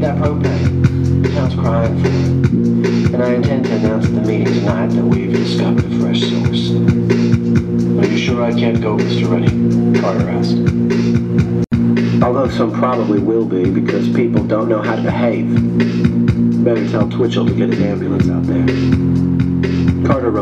that propane. The town's crying for me, And I intend to announce at the meeting tonight that we've discovered a fresh source. Are you sure I can't go, Mr. Rennie? Carter asked. Although some probably will be because people don't know how to behave. Better tell Twitchell to get an ambulance out there. Carter wrote.